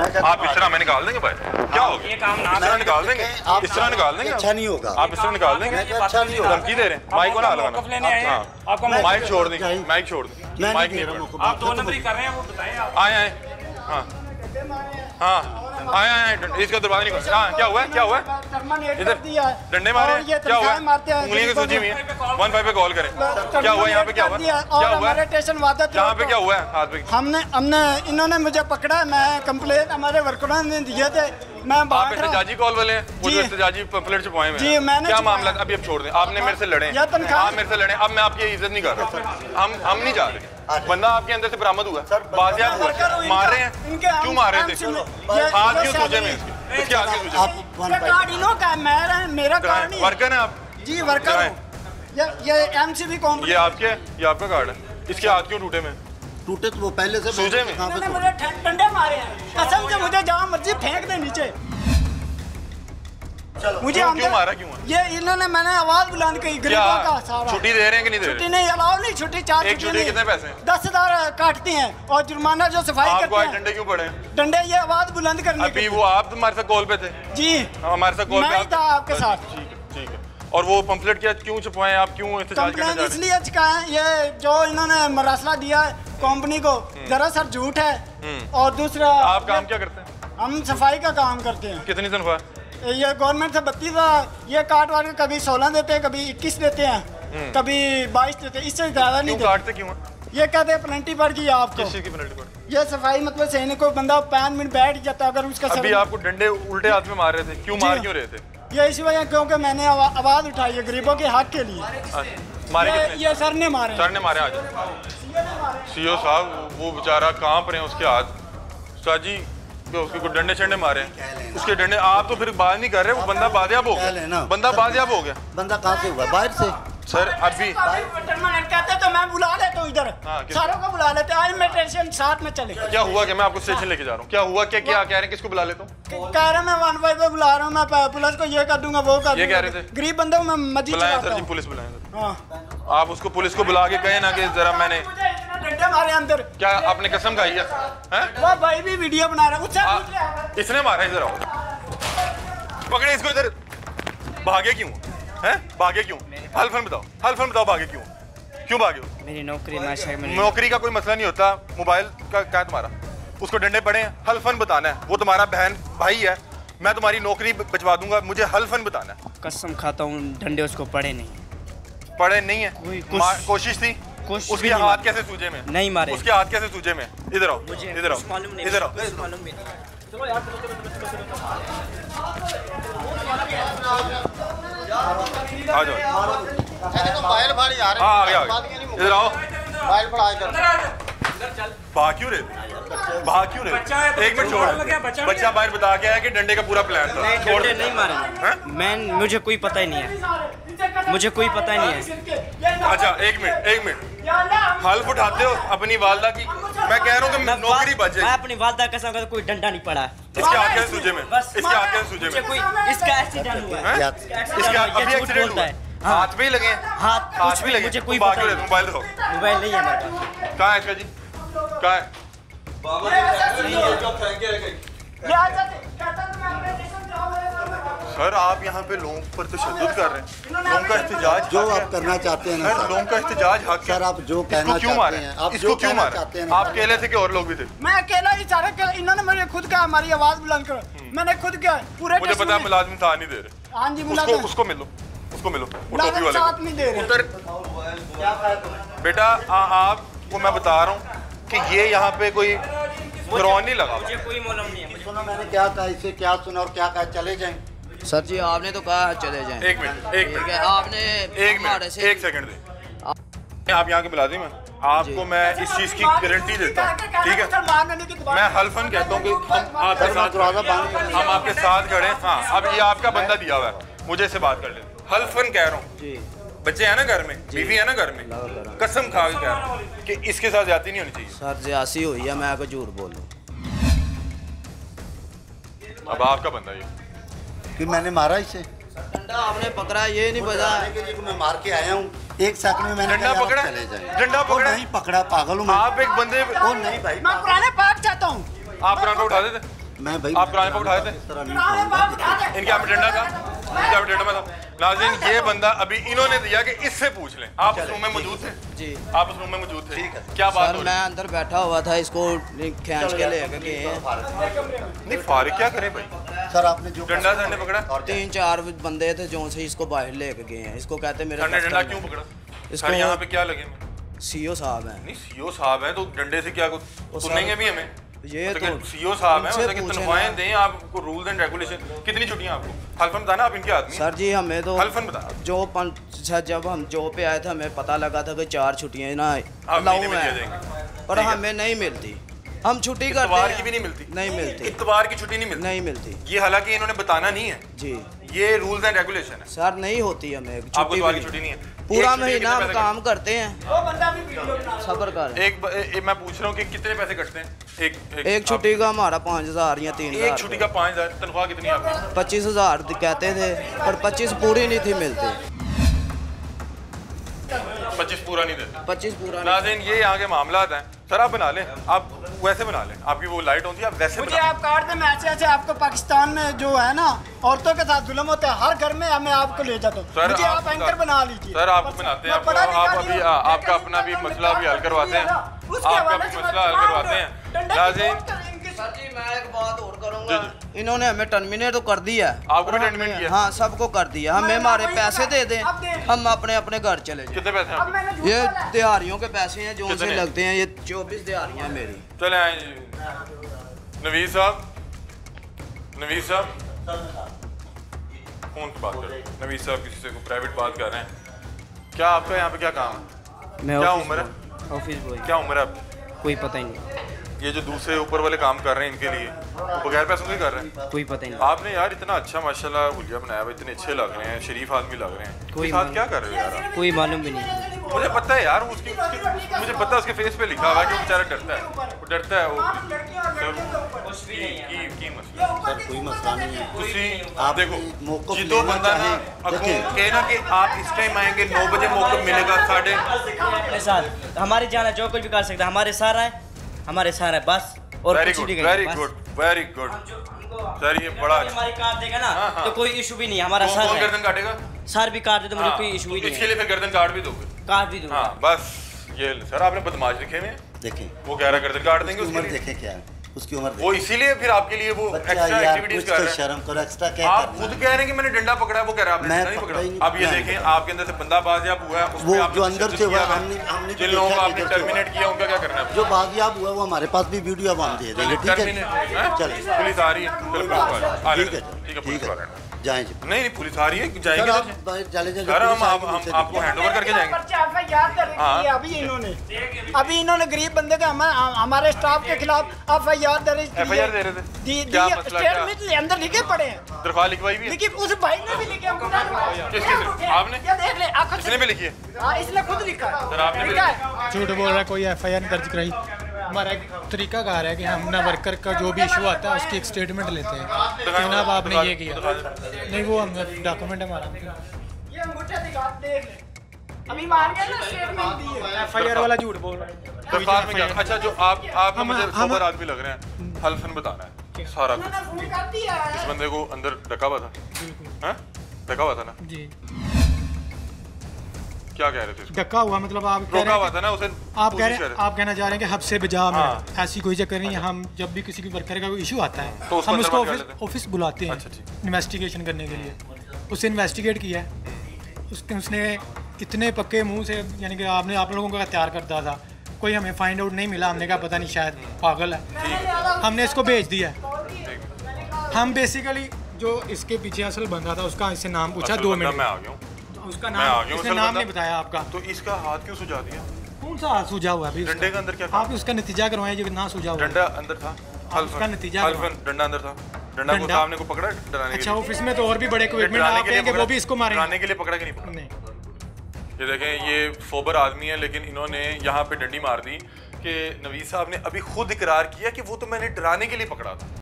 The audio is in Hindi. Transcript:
आप इस तरह में निकाल देंगे भाई। क्या हो गया? ये काम ना इस तरह निकाल देंगे। आप इस तरह निकाल देंगे। अच्छा नहीं होगा। आप इस तरह निकाल देंगे। अच्छा नहीं होगा। धमकी दे रहे हैं। माइक को ना। लगाना मौकफ लेने आए हैं। हाँ। आपका माइक छोड़ देंगे। दें माइक छोड़ दें माइक नहीं आप दो नंबरी कर रहे हैं वो बताएँ आप। आए आए। हाँ। हाँ। इसका दरवाज़ा नहीं खोल हाँ क्या हुआ क्या हुआ? इधर डंडे मारे क्या हुआ? है उंगलियों की सूची है? वन फाइव पे कॉल करें। क्या हुआ है यहाँ पे क्या हुआ? क्या हुआ? है स्टेशन वादा यहाँ पे क्या हुआ? है हाथ पे हमने हमने इन्होंने मुझे पकड़ा मैं कंप्लेन हमारे वर्करों ने दिए थे। मैं आप एहतजाजी कॉल वाले हैं? एहतजाजी पम्पलेट छुपाए जी, हैं। मैंने क्या मामला अभी अब छोड़ दें। आपने मेरे से लड़े आप मेरे से लड़े अब मैं आपकी इज़्ज़त नहीं कर रहा। हम हम नहीं जा रहे। बंदा आपके अंदर से बरामद हुआ। वर्कर मार रहे हैं। क्यों मार रहे थे हाथ क्यों सूजे में इसके? हाथ क्यों मेरा कार्ड है। वर्कर हैं आप? जी वर्कर ये ये एमसीबी कंपनी ये आपके ये आपका कार्ड है। इसके हाथ क्यों टूटे में? टूटे तो वो पहले से सूजे में? मुझे ठं- डंडे मारे हैं। कसम से मुझे जहाँ मर्ज़ी फेंक दे नीचे। मुझे क्यों- क्यों मारा क्यों है? ये इन्होंने मैंने आवाज़ बुलंद की गरीबों का सारा। छुट्टी दे रहे हैं कि नहीं दे छुट्टी नहीं अलाउ नहीं छुट्टी चार छुट्टी कितने पैसे दस हज़ार काटती हैं और जुर्माना जो सफ़ाई करते हैं। डंडे क्यों पड़े? डंडे ये आवाज़ बुलंद करने अभी वो आप हमारे साथ कॉल पे थे? जी। हमारे साथ कॉल पे था आपके साथ। ठीक है ठीक है। और वो पंफलेट क्या क्यों छुपवाए आप? क्यों कंप्लेन इसलिए चुकाए ये जो इन्होंने मरासला दिया है कंपनी को दरअसल झूठ है। और दूसरा हम्म। आप काम क्या करते हैं? हम सफ़ाई का काम करते हैं। कितनी तनख्वाह? ये गवर्नमेंट से बत्तीस ये काट वाट के कभी सोलह देते हैं कभी इक्कीस देते हैं कभी बाईस देते हैं इससे ज़्यादा नहीं हम्म। काटते क्यों? ये कहते हैं प्लेंटी पड़ गई आपको। की पेनल्टी ये सफ़ाई मतलब सही को बंदा पाँच मिनट बैठ जाता अगर उसका अभी आपको डंडे उल्टे हाथ में मार रहे थे क्यों मार क्यों रहे थे? ये इसी वजह क्योंकि मैंने आवाज़ उठाई है गरीबों के हक के लिए। अच्छा, मारे ये, ये सर ने मारे। सर ने मारे आज? सीओ साहब वो बेचारा काँप रहे हैं उसके हाथ। सर जी तो उसके को डंडे शंडे मारे हैं। उसके डंडे आप तो फिर बात नहीं कर रहे वो बंदा बाजियाब हो गया। बंदा बाजियाब हो गया। बंदा कहाँ से हुआ? बाहर से? सर अभी कहते तो मैं बुला लेता हूँ इधर। हाँ, सारों को बुला लेते आज मैं टेंशन साथ में चले क्या हुआ कि मैं आपको स्टेशन लेके जा रहा हूँ? क्या हुआ? क्या क्या कह रहे हैं? किसको बुला लेता हूँ? कह रहे मैं वन फाइव पे बुला रहा हूँ मैं पुलिस को ये कर दूँगा वो कर ये कह रहे थे? गरीब बंदा हूँ मैं मस्जिद बुलाएँ चलाता सर जी पुलिस। हाँ। आप उसको पुलिस को बुला के कहें ना कि जरा मैंने डंडे मारे अंदर। क्या आपने कसम खाई है? हैं? वो भाई भी वीडियो बना रहा है। उससे पूछ ले इसने मारा इधर आओ। पकड़े इसको इधर। भागे क्यों? हैं? भागे क्यों? हल्फन बताओ। हल्फन बताओ भागे क्यों? क्यों भागे हो? मेरी नौकरी माशा नौकरी का कोई मसला नहीं होता। मोबाइल का क्या तुम्हारा? उसको डंडे पड़े हैं। हल्फन बताना है। वो तुम्हारा बहन भाई है। मैं तुम्हारी नौकरी बचवा दूँगा। मुझे हल्फन बताना है। कसम खाता हूँ डंडे उसको पड़े नहीं पढ़े नहीं है। कोशिश थी? कोशिश उसके नहीं हाथ कैसे सूजे में? नहीं मारे। उसके हाथ कैसे सूजे में? इधर आओ इधर कुछ आओ इधर आओ। कुछ मालूम भी नहीं। आ जाओ। मोबाइल फाड़ी आ रहे हाँ। आ गया आ गया। इधर आओ। बाहर क्यों रहते भाग क्यों रहे बच्चा है तो एक मिनट छोड़। बच्चा बाहर बता के आया कि डंडे का पूरा प्लान था। नहीं छोड़ डंडे नहीं मारे। मैं मुझे कोई पता ही नहीं है। मुझे कोई पता ही नहीं है। अच्छा एक मिनट एक मिनट। हल्फ उठाते हो अपनी वालदा की। मैं कह रहा हूँ कि नौकरी बचे मैं अपनी वालदा का कसम कोई डंडा नहीं पड़ा। इसके कैसे सूजे में? इसके कैसे सूजे में? कोई इसका एक्सीडेंट हुआ है। हैं? इसके अभी एक्सीडेंट हुआ है। है। हाँ। हाथ ही लगे? हाथ हाथ कुछ भी लगे? मुझे कोई ही हो, मोबाइल मोबाइल नहीं है मेरे पास। कहाँ है इसका जी? कहाँ है? सर आप यहाँ पे लोगों पर तशद्दुद कर रहे हैं। लोगों का एहतजाज जो आप करना चाहते हैं ना सर लोगों का एहतजाज हक सर, आप जो कहना क्यों चाहते मारे? हैं, आप इसको क्यों मारे? चाहते हैं आप अकेले थे कि और लोग भी थे? मैं अकेला ही सारे के- इन्होंने मुझे खुद कहा हमारी आवाज़ बुलंद करो। मैंने खुद क्या पूरे हम्म। मुझे पता है मुलाजिम था नहीं दे रहे। हाँ जी उसको उसको मिलो उसको मिलो टोपी वाले साथ नहीं दे रहे। उधर बेटा आ- आपको मैं बता रहा हूँ कि ये यहाँ पे कोई ड्रोन नहीं लगा मुझे कोई मालूम नहीं है सुनो मैंने क्या कहा इसे क्या सुना और क्या कहा चले जाएँ। सर जी आपने तो कहा चले जाएँ। एक मिनट एक मिनट। आपने एक मिनट एक सेकंड दे। आप यहाँ के मुलाजिम हैं। आपको मैं इस चीज़ की गारंटी देता हूँ ठीक है? मैं हल्फन कहता हूँ कि हम आपके साथ हम आपके साथ खड़े हाँ। अब ये आपका बंदा दिया हुआ है। मुझे इससे बात कर ले। हल्फन कह रहा हूँ। जी। बच्चे हैं ना घर में? बीवी है ना घर में? कसम खा के कह कि इसके साथ जाती नहीं होनी चाहिए। सर ज्यासी हुई है मैं आपको झूठ बोलूँ। अब आपका बंदा ये। फिर मैंने मारा इसे? डंडा आपने पकड़ा ये नहीं पता। के लिए मैं मार के आया हूँ। एक सेकंड में मैंने डंडा पकड़ा? चले जाएँ। डंडा पकड़ा? नहीं पकड़ा पागल हूँ मैं। आप एक बंदे वो नहीं भाई मैं पुराने पार्क चाहता हूँ। आप पुराना उठा देते। मैं भाई आप किराए पर उठाए थे? इस तरह नहीं इनके यहाँ पे डंडा था? इनके यहाँ पे डंडा में था? नाजिन ये बंदा अभी इन्होंने दिया कि इससे पूछ लें। आप उस रूम में मौजूद थे? जी। आप उस रूम में मौजूद थे? ठीक है। क्या बात सर हो मैं अंदर बैठा हुआ था इसको खींच के ले गए नहीं फारिग क्या करें भाई? सर आपने जो डंडा सर ने पकड़ा तीन चार बंदे थे जो से इसको बाहर लेके गए हैं। इसको कहते मेरे डंडा क्यों पकड़ा? इसको- यहाँ पे क्या लगे? सीओ साहब हैं। नहीं सीओ साहब हैं तो डंडे से क्या कुछ सुनेंगे भी हमें? ये तो सीओ साहब हैं उनसे वैसे तनख्वाहें दें आपको रूल्स एंड रेगुलेशन। कितनी छुट्टियाँ आपको? हल्फन बताना आप इनके आदमी। सर जी हमें तो हल्फन बता। जो पंच सर, जब हम जॉब पे आए थे हमें पता लगा था कि चार छुट्टियाँ ना में दिया हैं। और हमें नहीं मिलती। हम छुट्टी करते इतवार हैं। की भी नहीं मिलती। नहीं मिलती। इतवार की छुट्टी नहीं मिलती। नहीं मिलती। ये हालाँकि इन्होंने बताना नहीं है। जी। ये रूल्स एंड रेगुलेशन है। सर नहीं होती हमें। आपको छुट्टी इतवार की छुट्टी नहीं है। पूरा एक छुट्टी महीना हम काम करते हैं। वो बंदा भी वीडियो बना रहा है। सबर कर। एक, मैं पूछ रहा हूँ कि कितने पैसे कटते हैं? एक एक छुट्टी का हमारा पाँच हज़ार या तीन एक छुट्टी का पाँच हज़ार तनख्वाह कितनी आपकी? पच्चीस हज़ार कहते थे पर पच्चीस पूरी नहीं थी मिलती। पच्चीस पूरा नहीं देते। पच्चीस पूरा नहीं नाजिन ये यहाँ के मामला हैं। सर आप बना लें। आप वैसे बना लें। आपकी वो लाइट होती है आप वैसे मुझे आप काट दे मैं ऐसे ऐसे आपको पाकिस्तान में जो है ना औरतों के साथ जुल्म होता है हर घर में मैं आपको ले जाता हूँ। सर मुझे आप आप- एंकर बना लीजिए। सर आपको बनाते हैं आप अभी आ- आपका अपना भी मसला भी हल करवाते हैं। आपका भी मसला हल करवाते हैं। नाजिन सर जी मैं एक बात और करूँगा। इन्होंने हमें टर्मिनेट तो कर दिया आपको भी हमने- किया? हाँ सबको कर दिया हमें हमारे पैसे दें दे- हम अपने अपने घर चले जाए। कितने पैसे हैं? ये दिहाड़ियों के पैसे हैं जो कितने? से लगते हैं ये चौबीस दिहाड़ियाँ मेरी। चले आए जी। नवीद साहब। नवीद साहब। फ़ोन पे बात कर रहे हैं। नवीद साहब किसी से प्राइवेट बात कर रहे हैं। क्या आपका यहाँ पे क्या काम है? क्या उम्र है? ऑफ़िस बॉय क्या उम्र है आपकी? कोई पता ही नहीं। ये जो दूसरे ऊपर वाले काम कर रहे हैं इनके लिए वो बगैर पैसों के कर रहे हैं। कोई पता नहीं। आपने यार इतना अच्छा माशाल्लाह हुलिया बनाया हुआ इतने अच्छे लग रहे हैं शरीफ आदमी लग रहे हैं। कोई साथ क्या कर रहे हो यार कोई मालूम भी नहीं। मुझे पता है यार उसकी, उसकी मुझे पता है उसके फेस पे लिखा हुआ है कि वो बेचारा डरता है। वो डरता है वो आप लड़कियों और लड़कियों के ऊपर। की की की मसला सर कोई मसला नहीं है। ਤੁਸੀਂ आप देखो मौका जिदो बंदा ना चाहें, अगो देखें। कहे ना कि आप इस टाइम आएँगे नौ बजे मौका मिलेगा साढ़े अपने साथ हमारे जाना जो कुछ भी कर सकता है हमारे सारा है हमारे सारा है बस। और very good very good very good sir ये बड़ा हमारी कार देगा ना हाँ, हाँ। तो कोई इशू भी नहीं हमारा सर है। गर्दन काटेगा? सर भी काट दे तो मुझे हाँ, कोई इशू ही तो नहीं इसके लिए फिर गर्दन काट भी दोगे? काट भी दूँगा। हाँ बस ये सर आपने बदमाश लिखे हुए हैं? देखें वो ग्यारह गर्दन काट देंगे उसकी लिए। देखें क्या है। उसकी उम्र वो इसीलिए फिर आपके लिए वो एक्स्ट्रा एक्टिविटीज़ कर तो रहे हैं। शर्म करो एक्स्ट्रा क्या आप खुद कह रहे हैं कि मैंने डंडा पकड़ा है, वो कह रहा है आपने नहीं पकड़ा। अब ये देखें आपके अंदर से बंदा बाजियाब हुआ है वो जो अंदर से हुआ, हमने- हमने जिन लोगों को आपने कि इधर से टर्मिनेट किया उनका क्या करना है? जो बाजियाब हुआ वो हमारे पास भी वीडियो अब हम दे देंगे ठीक है चलिए। पुलिस आ रही है ठीक है ठीक है। जाएँ जी नहीं नहीं पुलिस आ रही है जाएँगे आप तो बाहर चले जाइए सर हम आप हम आपको देखिए। हैंड ओवर करके जाएँगे। हाँ। है। अभी इन्होंने। अभी इन्होंने गरीब बंदे के हम, हमारे स्टाफ के खिलाफ एफआईआर दर्ज की है। FIR दे रहे थे? दी दी स्टेटमेंट ले अंदर लिखे पड़े हैं। दरख्वास्त लिखवाई भी है? लेकिन उस भाई ने भी लिखे हमको किस- किस- आपने? ये देख ले से- भी लिखी है? हाँ इसने खुद लिखा है। सर, आपने लिखा है। झूठ बोल रहा है कोई एफ़ आई आर दर्ज कराई। हमारा एक तरीका कार है कि हम ना वर्कर का जो भी इशू आता है उसकी एक स्टेटमेंट लेते हैं कि जनाब आपने ये किया। नहीं वो हम डॉक्यूमेंट हमारा। ये अंगूठे दिखा देख ले। अभी मान गया ना स्टेटमेंट दी है। वाला झूठ बोल रहा है। क्या? अच्छा जो आप आप ना मुझे सोबर आदमी लग रहे हैं। हल्फन बताना है सारा कुछ। इस बंदे को अंदर ढका हुआ था। हैं? ढका हुआ था ना? जी। क्या कह रहे थे धक्का हुआ मतलब आप कह रहे था ना उसे आप कह रहे हैं आप कहना चाह रहे हैं कि हब से बजा हाँ। ऐसी कोई चक्कर नहीं है हम जब भी किसी भी वर्कर का कोई इशू आता है तो हम उसको ऑफ़िस लेते। ऑफ़िस बुलाते हैं अच्छा, इन्वेस्टिगेशन करने के लिए। उससे इन्वेस्टिगेट किया। उसने उसने इतने पक्के मुँह से यानी कि आपने आप लोगों का तैयार कर दिया था। कोई हमें फाइंड आउट नहीं मिला हमने कहा पता नहीं शायद पागल है। हमने इसको भेज दिया। हम बेसिकली जो इसके पीछे असल बंदा था उसका इससे नाम पूछा दो मिनट। मैं आ गया उसका नाम इसने नाम नहीं बताया आपका। तो इसका हाथ क्यों सुझा दिया? कौन सा हाथ सूझा हुआ है अभी डंडे के अंदर क्या आप उसका नतीजा करवाएँ जो ना सूझा हुआ डंडा अंदर था। उसका नतीजा डंडा अंदर था। डंडा को? सामने को पकड़ा डराने अच्छा ऑफ़िस में तो और भी बड़े इक्विपमेंट आप कहेंगे वो भी इसको डराने के लिए पकड़ा कि नहीं पकड़ा। नहीं। ये देखें ये सोबर आदमी है लेकिन इन्होंने यहाँ पे डंडी मार दी कि नवीद साहब ने अभी खुद इकरार किया कि वो तो मैंने डराने के लिए पकड़ा था।